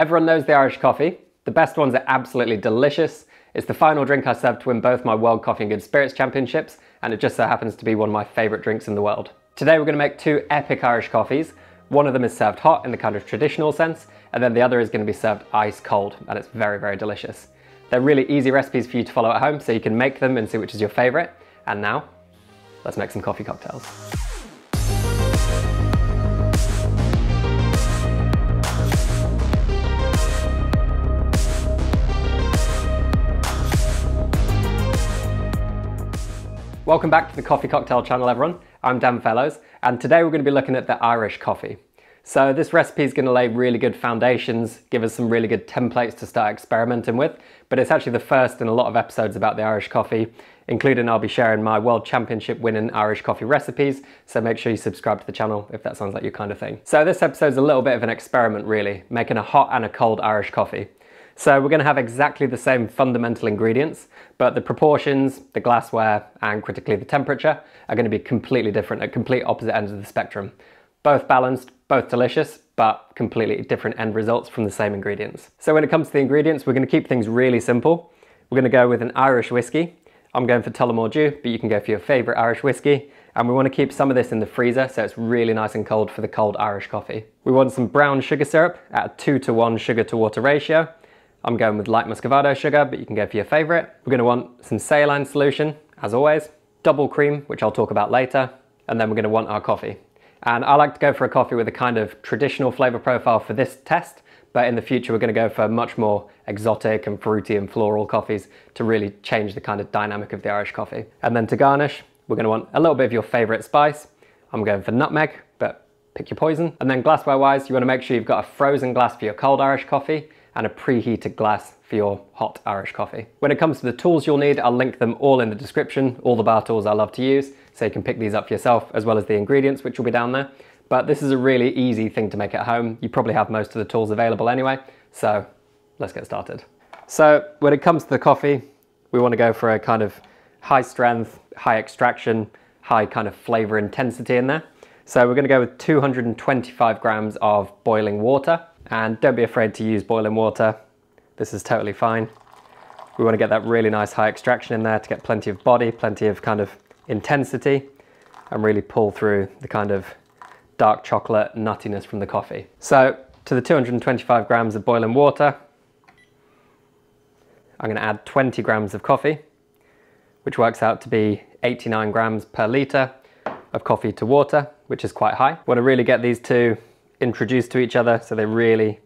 Everyone knows the Irish coffee. The best ones are absolutely delicious. It's the final drink I served to win both my World Coffee and Good Spirits Championships, and it just so happens to be one of my favourite drinks in the world. Today we're going to make two epic Irish coffees. One of them is served hot in the kind of traditional sense, and then the other is going to be served ice cold, and it's very, very delicious. They're really easy recipes for you to follow at home, so you can make them and see which is your favourite. And now, let's make some coffee cocktails. Welcome back to the Coffee Cocktail channel everyone. I'm Dan Fellows and today we're going to be looking at the Irish coffee. So this recipe is going to lay really good foundations, give us some really good templates to start experimenting with, but it's actually the first in a lot of episodes about the Irish coffee, including I'll be sharing my World Championship winning Irish coffee recipes, so make sure you subscribe to the channel if that sounds like your kind of thing. So this episode is a little bit of an experiment really, making a hot and a cold Irish coffee. So we're going to have exactly the same fundamental ingredients, but the proportions, the glassware, and critically the temperature are going to be completely different at complete opposite ends of the spectrum. Both balanced, both delicious, but completely different end results from the same ingredients. So when it comes to the ingredients, we're going to keep things really simple. We're going to go with an Irish whiskey. I'm going for Tullamore Dew, but you can go for your favorite Irish whiskey. And we want to keep some of this in the freezer so it's really nice and cold for the cold Irish coffee. We want some brown sugar syrup at a two to one sugar to water ratio. I'm going with light muscovado sugar, but you can go for your favorite. We're gonna want some saline solution, as always, double cream, which I'll talk about later, and then we're gonna want our coffee. And I like to go for a coffee with a kind of traditional flavor profile for this test, but in the future we're gonna go for much more exotic and fruity and floral coffees to really change the kind of dynamic of the Irish coffee. And then to garnish, we're gonna want a little bit of your favorite spice. I'm going for nutmeg, but pick your poison. And then glassware wise, you wanna make sure you've got a frozen glass for your cold Irish coffee and a preheated glass for your hot Irish coffee. When it comes to the tools you'll need, I'll link them all in the description, all the bar tools I love to use, so you can pick these up for yourself, as well as the ingredients, which will be down there. But this is a really easy thing to make at home. You probably have most of the tools available anyway, so let's get started. So when it comes to the coffee, we want to go for a kind of high strength, high extraction, high kind of flavor intensity in there. So we're going to go with 225 grams of boiling water. And don't be afraid to use boiling water. This is totally fine. We want to get that really nice high extraction in there to get plenty of body, plenty of kind of intensity, and really pull through the kind of dark chocolate nuttiness from the coffee. So to the 225 grams of boiling water, I'm going to add 20 grams of coffee, which works out to be 89 grams per litre of coffee to water, which is quite high. Want to really get these two introduced to each other so they really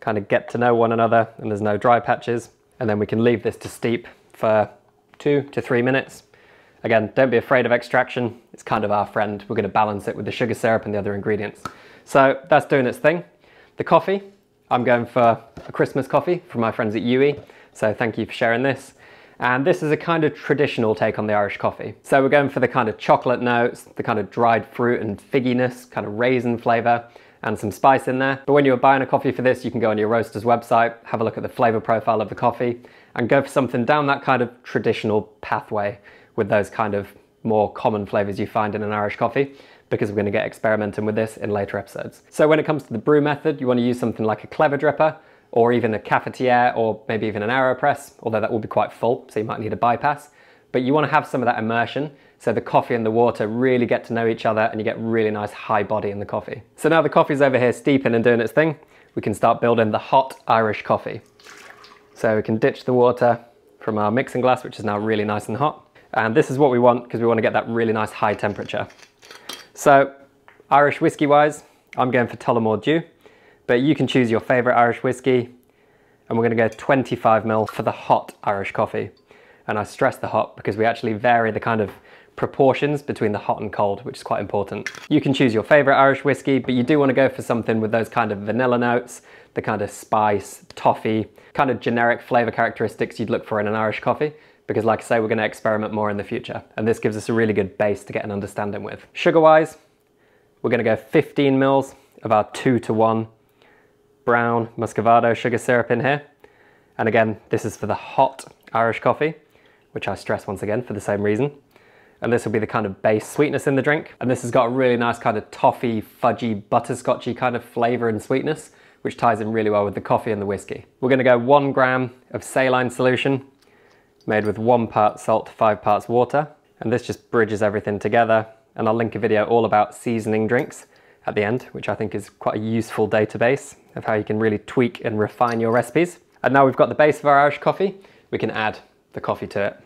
kind of get to know one another and there's no dry patches. And then we can leave this to steep for two to three minutes. Again, don't be afraid of extraction. It's kind of our friend. We're gonna balance it with the sugar syrup and the other ingredients. So that's doing its thing. The coffee, I'm going for a Christmas coffee from my friends at UE. So thank you for sharing this. And this is a kind of traditional take on the Irish coffee. So we're going for the kind of chocolate notes, the kind of dried fruit and figginess, kind of raisin flavor, and some spice in there. But when you're buying a coffee for this, you can go on your roaster's website, have a look at the flavor profile of the coffee, and go for something down that kind of traditional pathway with those kind of more common flavors you find in an Irish coffee because we're going to get experimenting with this in later episodes. So when it comes to the brew method, you want to use something like a clever dripper or even a cafetiere or maybe even an AeroPress, although that will be quite full, so you might need a bypass. But you want to have some of that immersion so the coffee and the water really get to know each other and you get really nice high body in the coffee. So now the coffee's over here steeping and doing its thing, we can start building the hot Irish coffee. So we can ditch the water from our mixing glass, which is now really nice and hot. And this is what we want because we want to get that really nice high temperature. So Irish whiskey wise, I'm going for Tullamore Dew, but you can choose your favorite Irish whiskey. And we're going to go 25 ml for the hot Irish coffee. And I stress the hot because we actually vary the kind of proportions between the hot and cold, which is quite important. You can choose your favorite Irish whiskey, but you do want to go for something with those kind of vanilla notes, the kind of spice, toffee, kind of generic flavor characteristics you'd look for in an Irish coffee. Because like I say, we're going to experiment more in the future. And this gives us a really good base to get an understanding with. Sugar-wise, we're going to go 15 mils of our two to one brown muscovado sugar syrup in here. And again, this is for the hot Irish coffee, which I stress once again for the same reason and this will be the kind of base sweetness in the drink. And this has got a really nice kind of toffee, fudgy, butterscotchy kind of flavor and sweetness, which ties in really well with the coffee and the whiskey. We're gonna go one gram of saline solution, made with one part salt, five parts water. And this just bridges everything together. And I'll link a video all about seasoning drinks at the end, which I think is quite a useful database of how you can really tweak and refine your recipes. And now we've got the base of our Irish coffee, we can add the coffee to it.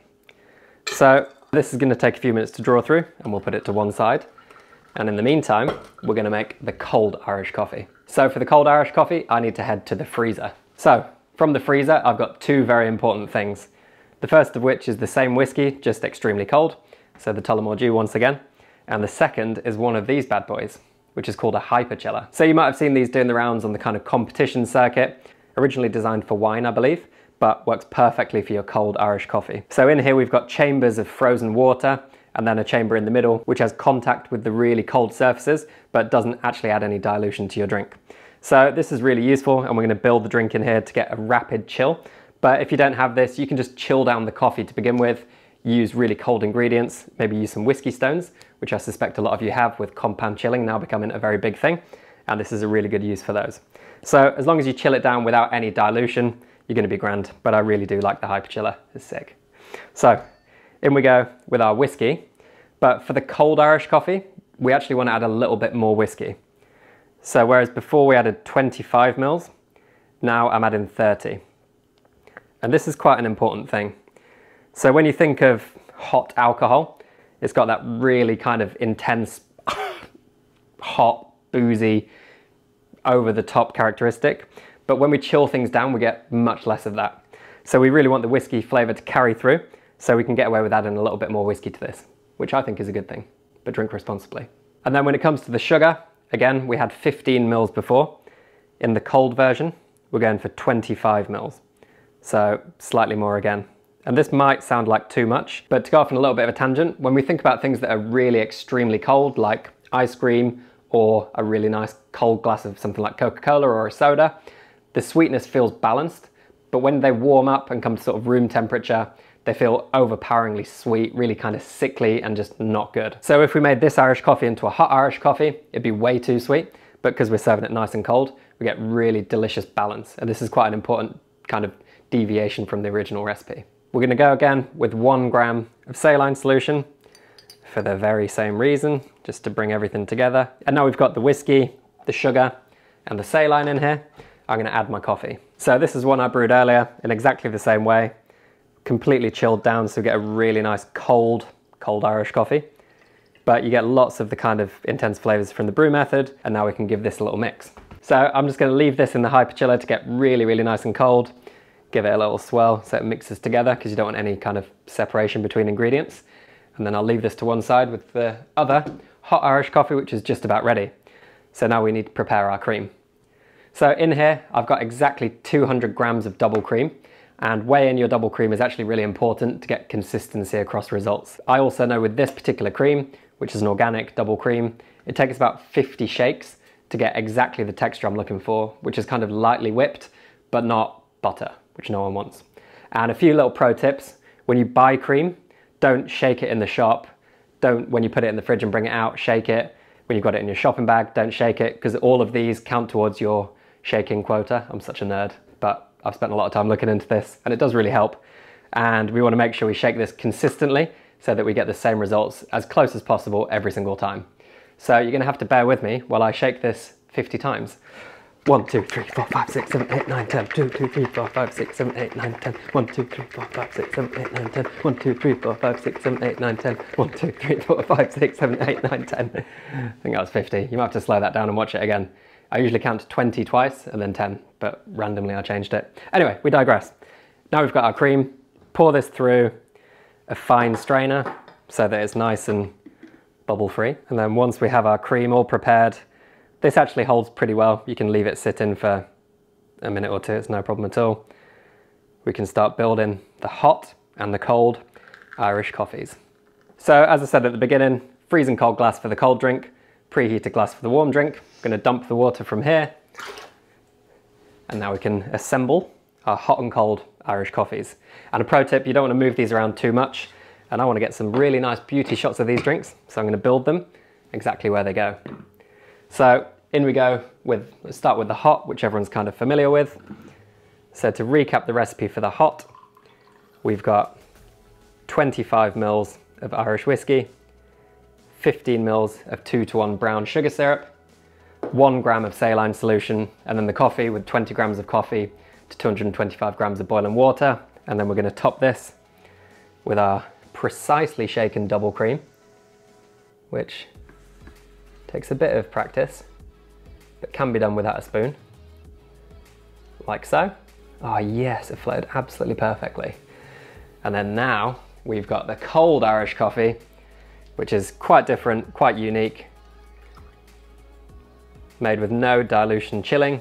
So this is gonna take a few minutes to draw through and we'll put it to one side. And in the meantime, we're gonna make the cold Irish coffee. So for the cold Irish coffee, I need to head to the freezer. So from the freezer, I've got two very important things. The first of which is the same whiskey, just extremely cold. So the Tullamore Dew once again. And the second is one of these bad boys, which is called a HyperChiller. So you might have seen these doing the rounds on the kind of competition circuit, originally designed for wine, I believe, but works perfectly for your cold Irish coffee. So in here we've got chambers of frozen water, and then a chamber in the middle which has contact with the really cold surfaces but doesn't actually add any dilution to your drink. So this is really useful and we're going to build the drink in here to get a rapid chill. But if you don't have this, you can just chill down the coffee to begin with, use really cold ingredients, maybe use some whiskey stones, which I suspect a lot of you have with compound chilling now becoming a very big thing. And this is a really good use for those. So as long as you chill it down without any dilution, you're going to be grand. But I really do like the HyperChiller, it's sick. So in we go with our whiskey. But for the cold Irish coffee, we actually want to add a little bit more whiskey. So whereas before we added 25 mils, now I'm adding 30. And this is quite an important thing. So when you think of hot alcohol, it's got that really kind of intense, hot, boozy, over the top characteristic. But when we chill things down, we get much less of that. So we really want the whiskey flavor to carry through so we can get away with adding a little bit more whiskey to this, which I think is a good thing, but drink responsibly. And then when it comes to the sugar, again, we had 15 mils before. In the cold version, we're going for 25 mils. So slightly more again. And this might sound like too much, but to go off on a little bit of a tangent, when we think about things that are really extremely cold, like ice cream or a really nice cold glass of something like Coca-Cola or a soda, the sweetness feels balanced, but when they warm up and come to sort of room temperature, they feel overpoweringly sweet, really kind of sickly and just not good. So if we made this Irish coffee into a hot Irish coffee, it'd be way too sweet, but because we're serving it nice and cold, we get really delicious balance. And this is quite an important kind of deviation from the original recipe. We're gonna go again with one gram of saline solution for the very same reason, just to bring everything together. And now we've got the whiskey, the sugar, and the saline in here. I'm gonna add my coffee. So this is one I brewed earlier in exactly the same way completely chilled down so you get a really nice cold, cold Irish coffee. But you get lots of the kind of intense flavors from the brew method and now we can give this a little mix. So I'm just gonna leave this in the HyperChiller to get really, really nice and cold. Give it a little swell so it mixes together because you don't want any kind of separation between ingredients. And then I'll leave this to one side with the other hot Irish coffee, which is just about ready. So now we need to prepare our cream. So in here, I've got exactly 200 grams of double cream. And weighing your double cream is actually really important to get consistency across results. I also know with this particular cream, which is an organic double cream, it takes about 50 shakes to get exactly the texture I'm looking for, which is kind of lightly whipped, but not butter, which no one wants. And a few little pro tips, when you buy cream, don't shake it in the shop. Don't, when you put it in the fridge and bring it out, shake it. When you've got it in your shopping bag, don't shake it, because all of these count towards your shaking quota. I'm such a nerd, but I've spent a lot of time looking into this and it does really help. And we want to make sure we shake this consistently so that we get the same results as close as possible every single time. So you're going to have to bear with me while I shake this 50 times. 1, 2, 3, 4, 5, 6, 7, 8, 9, 10. 2, 2, 3, 4, 5, 6, 7, 8, 9, 10. 1, 2, 3, 4, 5, 6, 7, 8, 9, 10. 1, 2, 3, 4, 5, 6, 7, 8, 9, 10. 1, 2, 3, 4, 5, 6, 7, 8, 9, 10. I think that was 50. You might have to slow that down and watch it again. I usually count 20 twice and then 10, but randomly I changed it. Anyway, we digress. Now we've got our cream. Pour this through a fine strainer so that it's nice and bubble free. And then once we have our cream all prepared, this actually holds pretty well. You can leave it sit in for a minute or two, it's no problem at all. We can start building the hot and the cold Irish coffees. So as I said at the beginning, freezing cold glass for the cold drink, preheated glass for the warm drink. I'm gonna dump the water from here. And now we can assemble our hot and cold Irish coffees. And a pro tip, you don't wanna move these around too much. And I wanna get some really nice beauty shots of these drinks. So I'm gonna build them exactly where they go. So in we go with, let's start with the hot, which everyone's kind of familiar with. So to recap the recipe for the hot, we've got 25 mils of Irish whiskey, 15 mils of two to one brown sugar syrup, one gram of saline solution, and then the coffee with 20 grams of coffee to 225 grams of boiling water. And then we're gonna top this with our precisely shaken double cream, which takes a bit of practice, but can be done without a spoon, like so. Oh yes, it flowed absolutely perfectly. And then now we've got the cold Irish coffee, which is quite different, quite unique. Made with no dilution chilling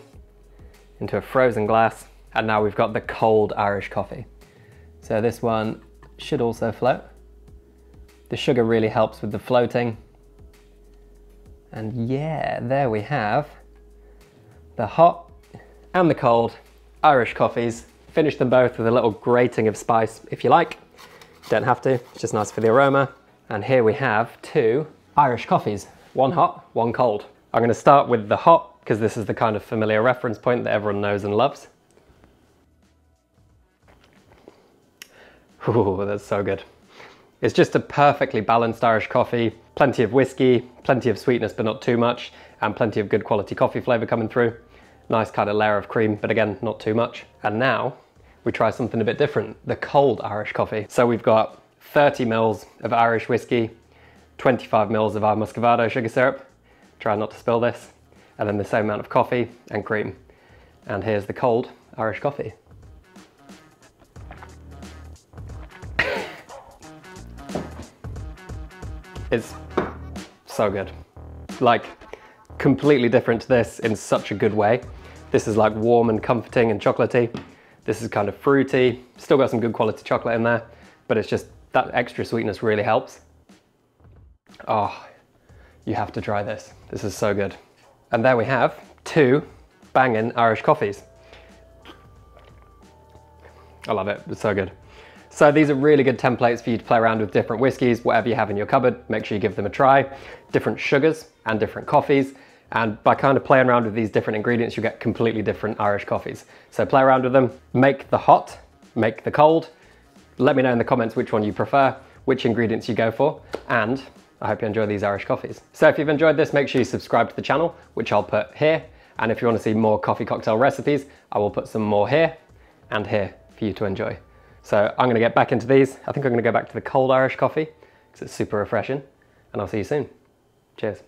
into a frozen glass. And now we've got the cold Irish coffee. So this one should also float. The sugar really helps with the floating. And yeah, there we have the hot and the cold Irish coffees. Finish them both with a little grating of spice if you like. Don't have to, it's just nice for the aroma. And here we have two Irish coffees, one hot, one cold. I'm gonna start with the hot because this is the kind of familiar reference point that everyone knows and loves. Ooh, that's so good. It's just a perfectly balanced Irish coffee, plenty of whiskey, plenty of sweetness but not too much, and plenty of good quality coffee flavour coming through. Nice kind of layer of cream, but again, not too much. And now we try something a bit different, the cold Irish coffee. So we've got 30 mils of Irish whiskey, 25 mils of our Muscovado sugar syrup. Try not to spill this. And then the same amount of coffee and cream. And here's the cold Irish coffee. it's so good. Like, completely different to this in such a good way. This is like warm and comforting and chocolatey. This is kind of fruity, still got some good quality chocolate in there, but it's just that extra sweetness really helps. Oh, you have to try this. This is so good. And there we have two banging Irish coffees. I love it, it's so good. So these are really good templates for you to play around with different whiskies, whatever you have in your cupboard, make sure you give them a try. Different sugars and different coffees. And by kind of playing around with these different ingredients, you get completely different Irish coffees. So play around with them, make the hot, make the cold. Let me know in the comments which one you prefer, which ingredients you go for, and I hope you enjoy these Irish coffees. So if you've enjoyed this, make sure you subscribe to the channel, which I'll put here. And if you want to see more coffee cocktail recipes, I will put some more here and here for you to enjoy. So I'm gonna get back into these. I think I'm gonna go back to the cold Irish coffee because it's super refreshing and I'll see you soon. Cheers.